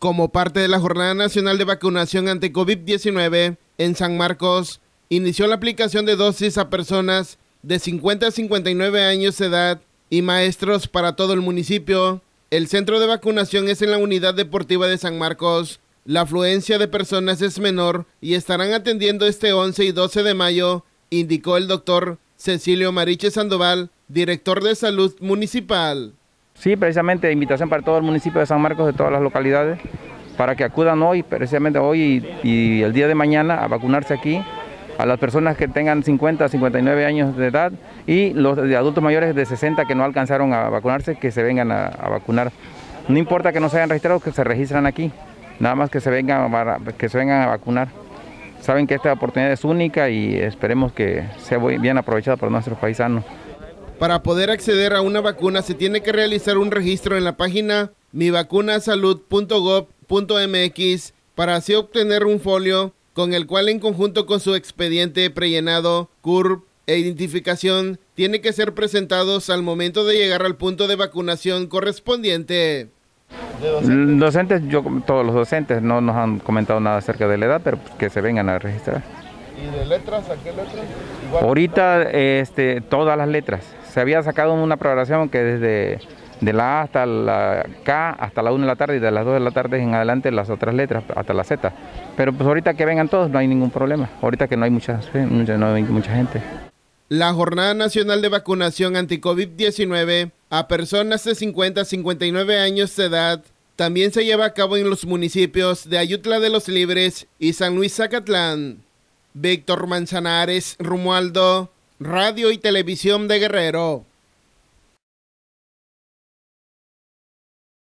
Como parte de la Jornada Nacional de Vacunación ante COVID-19, en San Marcos inició la aplicación de dosis a personas de 50 a 59 años de edad y maestros para todo el municipio. El centro de vacunación es en la unidad deportiva de San Marcos. La afluencia de personas es menor y estarán atendiendo este 11 y 12 de mayo, indicó el doctor Cecilio Mariche Sandoval, director de salud municipal. Sí, precisamente invitación para todo el municipio de San Marcos, de todas las localidades, para que acudan hoy, precisamente hoy y, el día de mañana a vacunarse aquí a las personas que tengan 50 a 59 años de edad y los de adultos mayores de 60 que no alcanzaron a vacunarse, que se vengan a, vacunar. No importa que no se hayan registrado, que se registran aquí, nada más que se vengan que se vengan a vacunar. Saben que esta oportunidad es única y esperemos que sea bien aprovechada por nuestros paisanos. Para poder acceder a una vacuna se tiene que realizar un registro en la página mivacunasalud.gov.mx para así obtener un folio con el cual en conjunto con su expediente prellenado, CURP e identificación tiene que ser presentados al momento de llegar al punto de vacunación correspondiente. Docentes? yo, todos los docentes no nos han comentado nada acerca de la edad, pero que se vengan a registrar. ¿Y de letras a qué letras? Ahorita este, todas las letras se había sacado una programación que desde de la A hasta la K hasta la 1 de la tarde y de las 2 de la tarde en adelante las otras letras hasta la Z. Pero pues ahorita que vengan todos no hay ningún problema. Ahorita que no hay mucha, no hay mucha gente. La Jornada Nacional de Vacunación anti-COVID-19 a personas de 50 a 59 años de edad también se lleva a cabo en los municipios de Ayutla de los Libres y San Luis Zacatlán. Víctor Manzanares, Rumualdo, Radio y Televisión de Guerrero.